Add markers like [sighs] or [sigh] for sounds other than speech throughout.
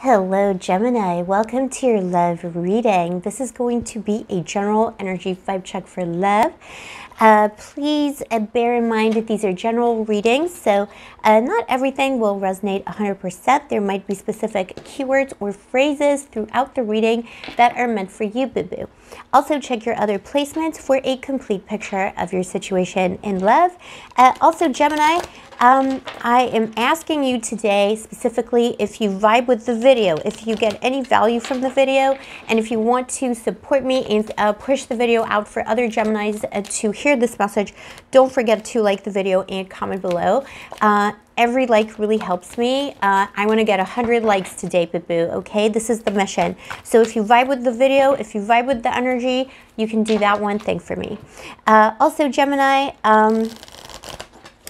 Hello, Gemini. Welcome to your love reading. This is going to be a general energy vibe check for love. Uh, please uh, bear in mind that these are general readings, so uh, not everything will resonate 100%. There might be specific keywords or phrases throughout the reading that are meant for you, boo boo. Also, check your other placements for a complete picture of your situation in love. Uh, also, Gemini, um, I am asking you today specifically if you vibe with the video, if you get any value from the video, and if you want to support me and uh, push the video out for other Geminis uh, to hear this message, don't forget to like the video and comment below. Uh, every like really helps me. Uh, I want to get 100 likes today, Boo Boo, okay? This is the mission. So if you vibe with the video, if you vibe with the energy, you can do that one thing for me. Uh, also, Gemini, um,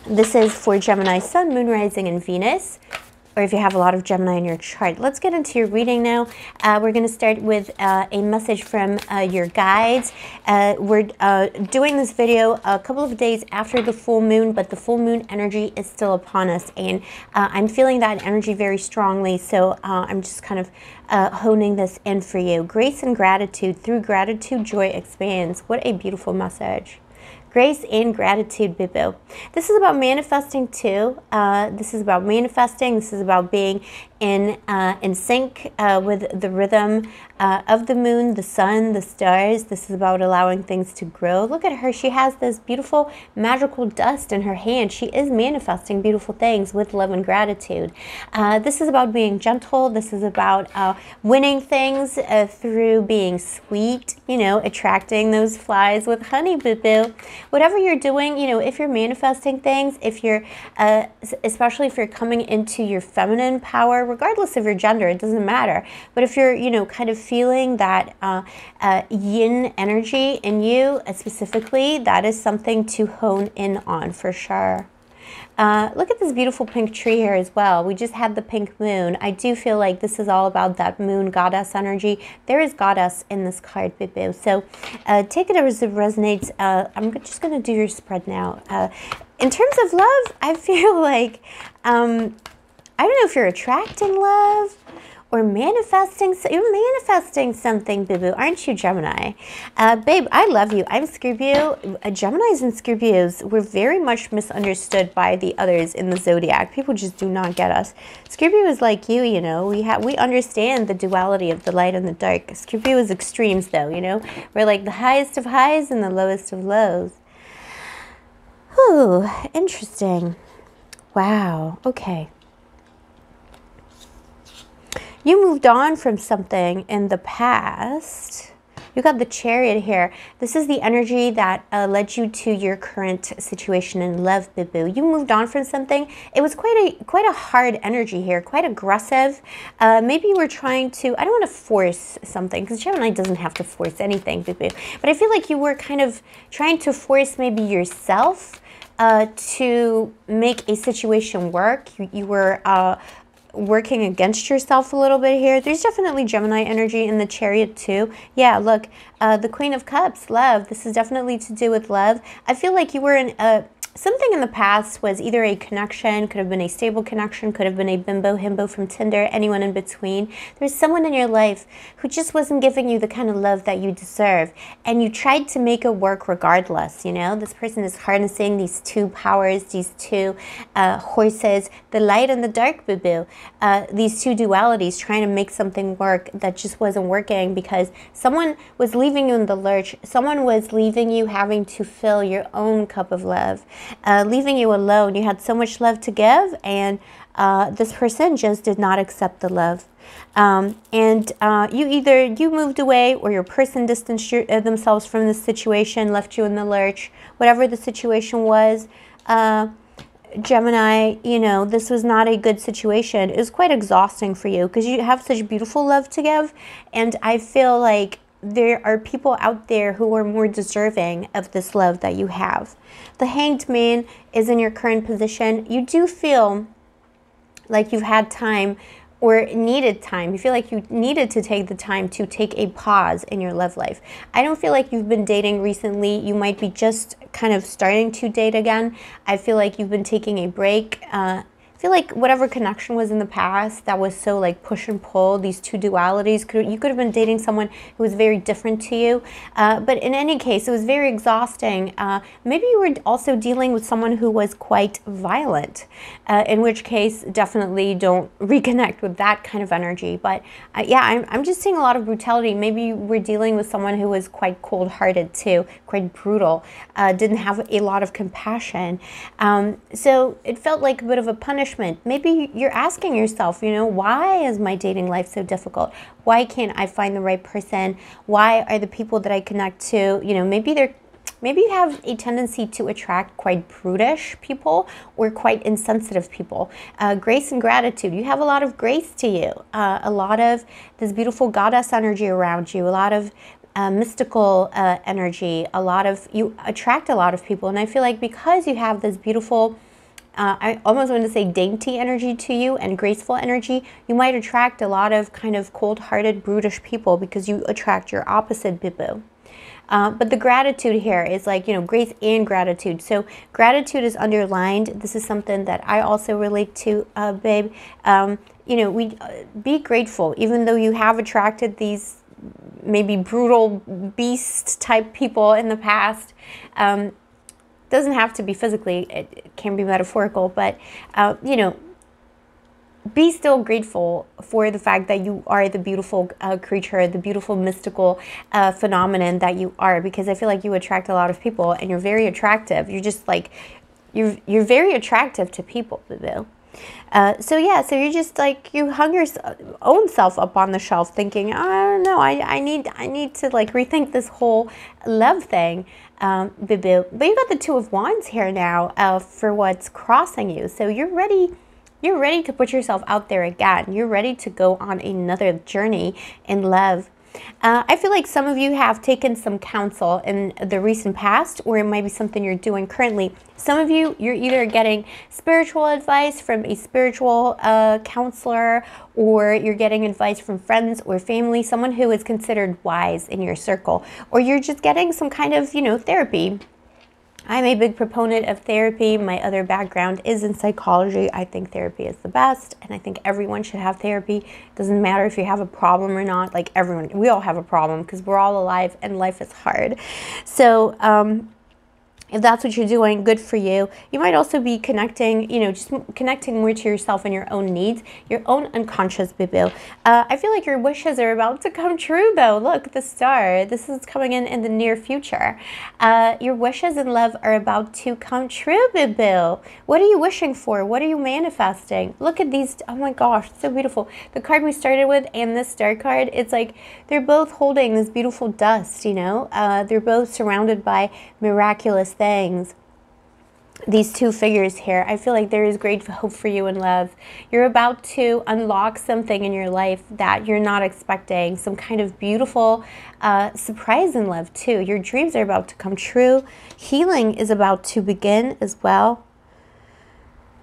this is for Gemini Sun, Moon, Rising, and Venus or if you have a lot of Gemini in your chart. Let's get into your reading now. Uh, we're going to start with uh, a message from uh, your guides. Uh, we're uh, doing this video a couple of days after the full moon, but the full moon energy is still upon us, and uh, I'm feeling that energy very strongly, so I'm just kind of honing this in for you. Grace and gratitude. Through gratitude, joy expands. What a beautiful message. Grace and gratitude, Boo Boo. This is about manifesting too. Uh, this is about manifesting. This is about being in uh, in sync uh, with the rhythm uh, of the moon, the sun, the stars. This is about allowing things to grow. Look at her. She has this beautiful magical dust in her hand. She is manifesting beautiful things with love and gratitude. Uh, this is about being gentle. This is about uh, winning things uh, through being sweet, you know, attracting those flies with honey, boo boo. Whatever you're doing, you know, if you're manifesting things, if you're, uh, especially if you're coming into your feminine power, regardless of your gender, it doesn't matter. But if you're, you know, kind of feeling that uh, uh, yin energy in you uh, specifically, that is something to hone in on for sure. Uh, look at this beautiful pink tree here as well. We just had the pink moon. I do feel like this is all about that moon goddess energy. There is goddess in this card, Bibu. So uh, take it as it resonates. Uh, I'm just going to do your spread now. Uh, in terms of love, I [laughs] feel like um, I don't know if you're attracting love or manifesting. You're manifesting something, boo boo, aren't you, Gemini? Uh, babe, I love you. I'm Scorpio. Uh, Geminis and Scorpios were very much misunderstood by the others in the zodiac. People just do not get us. Scorpio is like you, you know. We have we understand the duality of the light and the dark. Scorpio is extremes, though. You know, we're like the highest of highs and the lowest of lows. Ooh, interesting. Wow. Okay you moved on from something in the past. You got the chariot here. This is the energy that uh, led you to your current situation in love, Boo You moved on from something. It was quite a quite a hard energy here, quite aggressive. Uh, maybe you were trying to. I don't want to force something because Gemini doesn't have to force anything, Boo But I feel like you were kind of trying to force maybe yourself uh, to make a situation work. You, you were uh, working against yourself a little bit here. There's definitely Gemini energy in the chariot too. Yeah, look, uh, the Queen of Cups, love. This is definitely to do with love. I feel like you were in a something in the past was either a connection, could have been a stable connection, could have been a bimbo, himbo from Tinder, anyone in between. There's someone in your life who just wasn't giving you the kind of love that you deserve. And you tried to make it work regardless, you know? This person is harnessing these two powers, these two uh, horses, the light and the dark boo boo, uh, these two dualities, trying to make something work that just wasn't working because someone was leaving you in the lurch. Someone was leaving you having to fill your own cup of love uh, leaving you alone. You had so much love to give, and uh, this person just did not accept the love. Um, and uh, you either you moved away or your person distanced your, uh, themselves from the situation, left you in the lurch, whatever the situation was. Uh, Gemini, you know, this was not a good situation. It was quite exhausting for you because you have such beautiful love to give. And I feel like there are people out there who are more deserving of this love that you have. The hanged man is in your current position. You do feel like you've had time or needed time. You feel like you needed to take the time to take a pause in your love life. I don't feel like you've been dating recently. You might be just kind of starting to date again. I feel like you've been taking a break. Uh, feel like whatever connection was in the past that was so like push and pull, these two dualities, could, you could have been dating someone who was very different to you. Uh, but in any case, it was very exhausting. Uh, maybe you were also dealing with someone who was quite violent, uh, in which case, definitely don't [laughs] reconnect with that kind of energy. But uh, yeah, I'm, I'm just seeing a lot of brutality. Maybe we're dealing with someone who was quite cold hearted too, quite brutal, uh, didn't have a lot of compassion. Um, so it felt like a bit of a punishment punishment. Maybe you're asking yourself, you know, why is my dating life so difficult? Why can't I find the right person? Why are the people that I connect to, you know, maybe they're maybe you have a tendency to attract quite prudish people or quite insensitive people. Uh, grace and gratitude. You have a lot of grace to you, uh, a lot of this beautiful goddess energy around you, a lot of uh, mystical uh, energy, a lot of, you attract a lot of people. And I feel like because you have this beautiful uh, I almost want to say dainty energy to you and graceful energy, you might attract a lot of kind of cold-hearted, brutish people because you attract your opposite people. Uh, but the gratitude here is like, you know, grace and gratitude. So gratitude is underlined. This is something that I also relate to, uh, babe. Um, you know, we uh, be grateful, even though you have attracted these maybe brutal beast type people in the past. Um, doesn't have to be physically, it, can be metaphorical, but, uh, you know, be still grateful for the fact that you are the beautiful uh, creature, the beautiful mystical uh, phenomenon that you are, because I feel like you attract a lot of people and you're very attractive. You're just like, you're, you're very attractive to people, Boo. Uh, so yeah, so you're just like you hung your own self up on the shelf, thinking, I don't know, I, I need I need to like rethink this whole love thing um, But you got the Two of Wands here now uh, for what's crossing you. So you're ready. You're ready to put yourself out there again. You're ready to go on another journey in love. Uh, I feel like some of you have taken some counsel in the recent past, or it might be something you're doing currently. Some of you, you're either getting spiritual advice from a spiritual uh, counselor, or you're getting advice from friends or family, someone who is considered wise in your circle, or you're just getting some kind of, you know, therapy I'm a big proponent of therapy. My other background is in psychology. I think therapy is the best, and I think everyone should have therapy. It doesn't matter if you have a problem or not. Like everyone, we all have a problem because we're all alive and life is hard. So, um, if that's what you're doing, good for you. You might also be connecting, you know, just connecting more to yourself and your own needs, your own unconscious boo. Uh, I feel like your wishes are about to come true, though. Look, the star. This is coming in in the near future. Uh, your wishes in love are about to come true, boo. What are you wishing for? What are you manifesting? Look at these. Oh my gosh, so beautiful. The card we started with and this star card, it's like they're both holding this beautiful dust, you know? Uh, they're both surrounded by miraculous things these two figures here. I feel like there is great hope for you in love. You're about to unlock something in your life that you're not expecting, some kind of beautiful uh, surprise in love, too. Your dreams are about to come true. Healing is about to begin as well.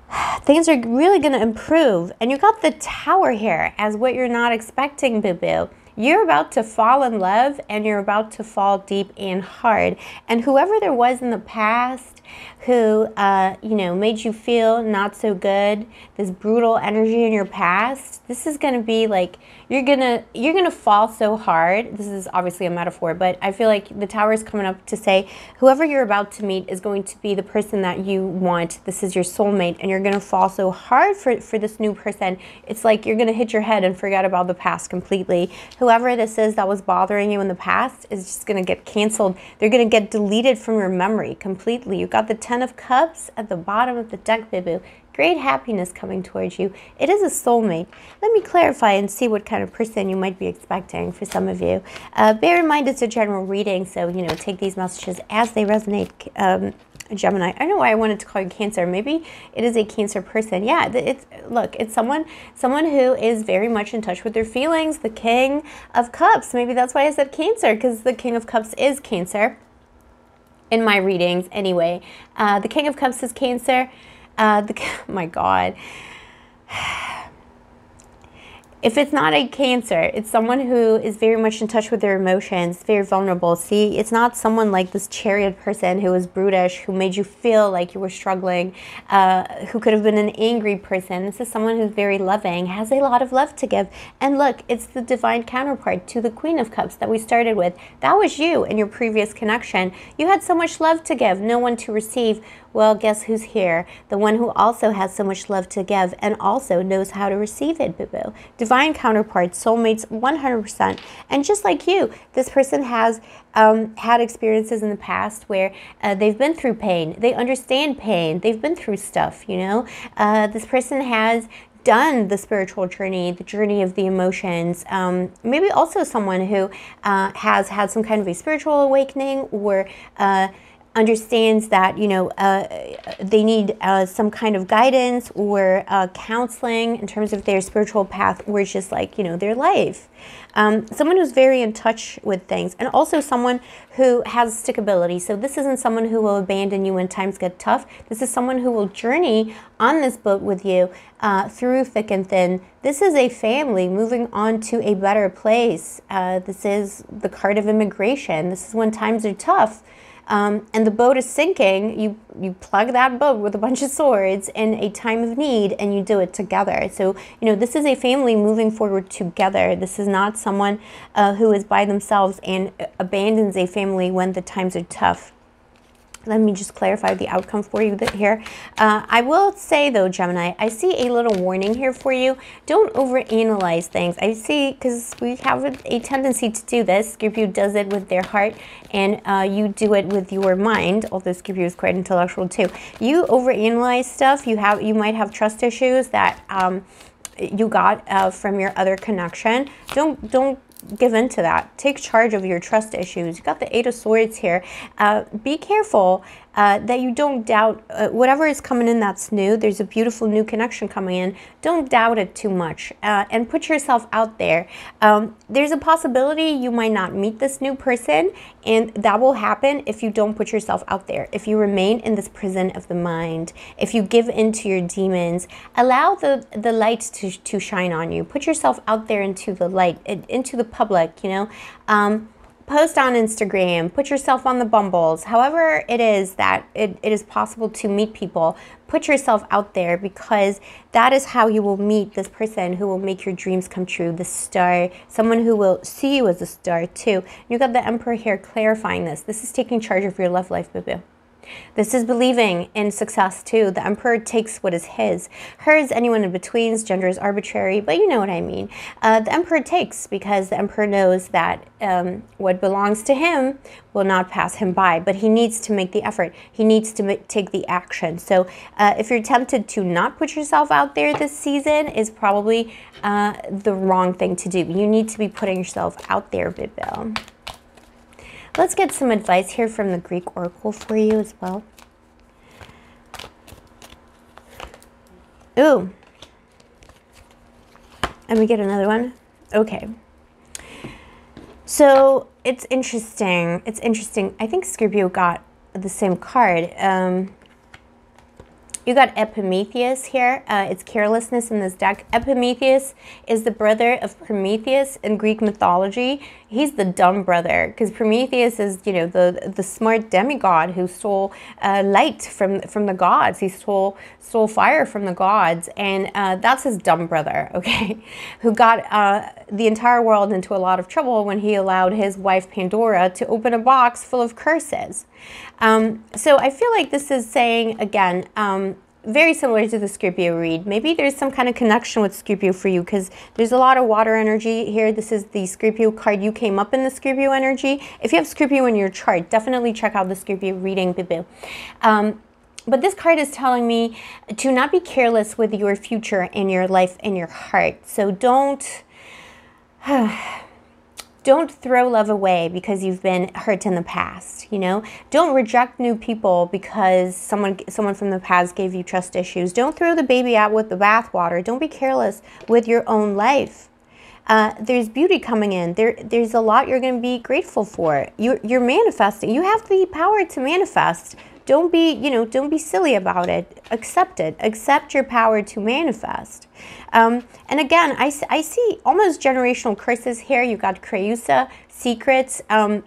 [sighs] Things are really going to improve. And you got the tower here as what you're not expecting, boo boo. You're about to fall in love and you're about to fall deep and hard. And whoever there was in the past who, uh, you know, made you feel not so good, this brutal energy in your past, this is going to be like you're going to you're going to fall so hard. This is obviously a metaphor, but I feel like the tower is coming up to say whoever you're about to meet is going to be the person that you want. This is your soulmate and you're going to fall so hard for for this new person. It's like you're going to hit your head and forget about the past completely. Whoever this is that was bothering you in the past is just going to get canceled. They're going to get deleted from your memory completely. You got the Ten of Cups at the bottom of the deck, Bibu. Great happiness coming towards you. It is a soulmate. Let me clarify and see what kind of person you might be expecting for some of you. Uh, bear in mind it's a general reading, so, you know, take these messages as they resonate. Um, Gemini. I don't know why I wanted to call you Cancer. Maybe it is a Cancer person. Yeah, it's look, it's someone someone who is very much in touch with their feelings. The King of Cups. Maybe that's why I said Cancer because the King of Cups is Cancer in my readings anyway. Uh, the King of Cups is Cancer. Uh, the, [laughs] my God. If it's not a cancer, it's someone who is very much in touch with their emotions, very vulnerable. See, it's not someone like this chariot person who was brutish, who made you feel like you were struggling, uh, who could have been an angry person. This is someone who's very loving, has a lot of love to give. And look, it's the divine counterpart to the Queen of Cups that we started with. That was you in your previous connection. You had so much love to give, no one to receive. Well, guess who's here? The one who also has so much love to give and also knows how to receive it, boo boo. Divine counterparts, soulmates, 100%. And just like you, this person has um, had experiences in the past where uh, they've been through pain. They understand pain. They've been through stuff, you know? Uh, this person has done the spiritual journey, the journey of the emotions, um, maybe also someone who uh, has had some kind of a spiritual awakening or uh, understands that you know uh, they need uh, some kind of guidance or uh, counseling in terms of their spiritual path or just like you know their life. Um, someone who's very in touch with things and also someone who has stickability so this isn't someone who will abandon you when times get tough. This is someone who will journey on this boat with you uh, through thick and thin. This is a family moving on to a better place. Uh, this is the card of immigration. This is when times are tough um, and the boat is sinking, you, you plug that boat with a bunch of swords in a time of need and you do it together. So, you know, this is a family moving forward together. This is not someone uh, who is by themselves and abandons a family when the times are tough. Let me just clarify the outcome for you here. Uh, I will say though, Gemini, I see a little warning here for you. Don't overanalyze things. I see, because we have a, tendency to do this. Scorpio does it with their heart and uh, you do it with your mind, although Scorpio is quite intellectual too. You overanalyze stuff. You have, you might have trust issues that um, you got uh, from your other connection. Don't, don't give in to that. Take charge of your trust issues. You got the Eight of Swords here. Uh, be careful uh, that you don't doubt uh, whatever is coming in that's new. There's a beautiful new connection coming in. Don't doubt it too much uh, and put yourself out there. Um, there's a possibility you might not meet this new person, and that will happen if you don't put yourself out there. If you remain in this prison of the mind, if you give in to your demons, allow the, the light to, to shine on you. Put yourself out there into the light, into the public, you know. Um, post on Instagram, put yourself on the bumbles, however it is that it, it is possible to meet people, put yourself out there because that is how you will meet this person who will make your dreams come true, the star, someone who will see you as a star too. You got the Emperor here clarifying this. This is taking charge of your love life, boo-boo. This is believing in success too. The emperor takes what is his. Hers, anyone in between, gender is arbitrary, but you know what I mean. Uh, the emperor takes because the emperor knows that um, what belongs to him will not pass him by, but he needs to make the effort. He needs to take the action. So uh, if you're tempted to not put yourself out there this season is probably uh, the wrong thing to do. You need to be putting yourself out there, Bill. Let's get some advice here from the Greek Oracle for you as well. Ooh. And we get another one. Okay. So it's interesting. It's interesting. I think Scorpio got the same card. Um, you got Epimetheus here. Uh, it's carelessness in this deck. Epimetheus is the brother of Prometheus in Greek mythology. He's the dumb brother because Prometheus is, you know, the the smart demigod who stole uh, light from from the gods. He stole stole fire from the gods, and uh, that's his dumb brother, [laughs] okay, who got uh, the entire world into a lot of trouble when he allowed his wife Pandora to open a box full of curses. Um, so I feel like this is saying again. Um, very similar to the Scorpio read. Maybe there's some kind of connection with Scorpio for you because there's a lot of water energy here. This is the Scorpio card. You came up in the Scorpio energy. If you have Scorpio in your chart, definitely check out the Scorpio reading, boo um, but this card is telling me to not be careless with your future and your life and your heart. So don't don't throw love away because you've been hurt in the past you know? Don't reject new people because someone someone from the past gave you trust issues. Don't throw the baby out with the bathwater. Don't be careless with your own life uh, there's beauty coming in. There, there's a lot you're going to be grateful for. You're, you're manifesting. You have the power to manifest don't be, you know, don't be silly about it. Accept it. Accept your power to manifest. Um, and again, I, I see almost generational curses here. You've got Creusa, secrets. Um,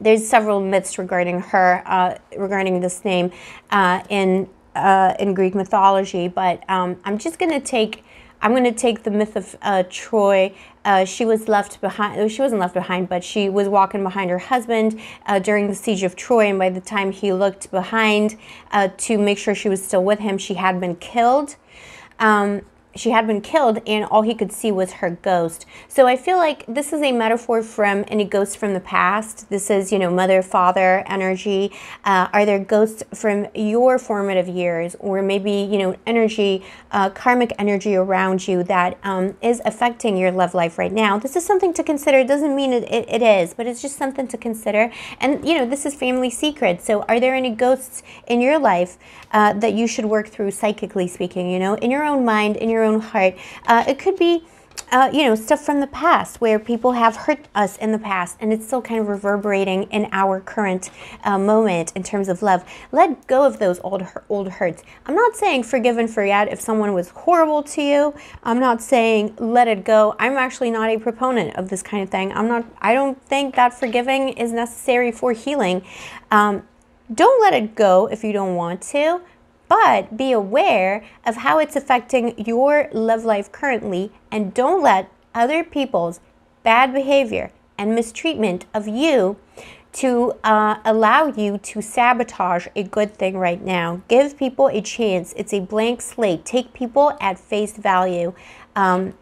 there's several myths regarding her, uh, regarding this name uh, in uh, in Greek mythology. But um, I'm just going to take I'm going to take the myth of uh, Troy. Uh, she was left behind. She wasn't left behind, but she was walking behind her husband uh, during the siege of Troy. And by the time he looked behind uh, to make sure she was still with him, she had been killed. Um, she had been killed and all he could see was her ghost. So I feel like this is a metaphor from any ghosts from the past. This is, you know, mother, father energy. Uh, are there ghosts from your formative years or maybe, you know, energy, uh, karmic energy around you that um, is affecting your love life right now? This is something to consider. It doesn't mean it, it, it is, but it's just something to consider. And, you know, this is family secret. So are there any ghosts in your life uh, that you should work through psychically speaking, you know, in your own mind, in your own heart. Uh, it could be uh, you know, stuff from the past where people have hurt us in the past and it's still kind of reverberating in our current uh, moment in terms of love. Let go of those old, old hurts. I'm not saying forgive and forget if someone was horrible to you. I'm not saying let it go. I'm actually not a proponent of this kind of thing. I'm not, I don't think that forgiving is necessary for healing. Um, don't let it go if you don't want to, but be aware of how it's affecting your love life currently and don't let other people's bad behavior and mistreatment of you to uh, allow you to sabotage a good thing right now. Give people a chance. It's a blank slate. Take people at face value. Um,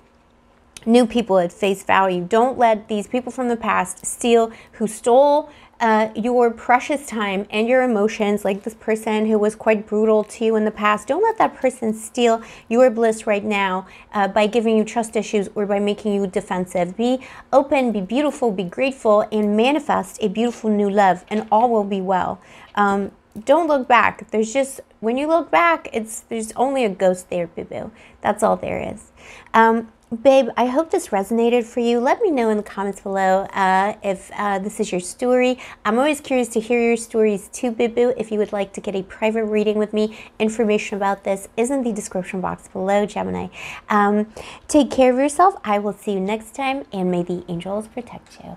new people at face value. Don't let these people from the past steal who stole uh, your precious time and your emotions, like this person who was quite brutal to you in the past, don't let that person steal your bliss right now uh, by giving you trust issues or by making you defensive. Be open, be beautiful, be grateful, and manifest a beautiful new love, and all will be well. Um, don't look back. There's just when you look back, it's there's only a ghost there, boo boo. That's all there is. Um, Babe, I hope this resonated for you. Let me know in the comments below uh, if uh, this is your story. I'm always curious to hear your stories too, Bibu. If you would like to get a private reading with me, information about this is in the description box below, Gemini. Um, take care of yourself. I will see you next time, and may the angels protect you.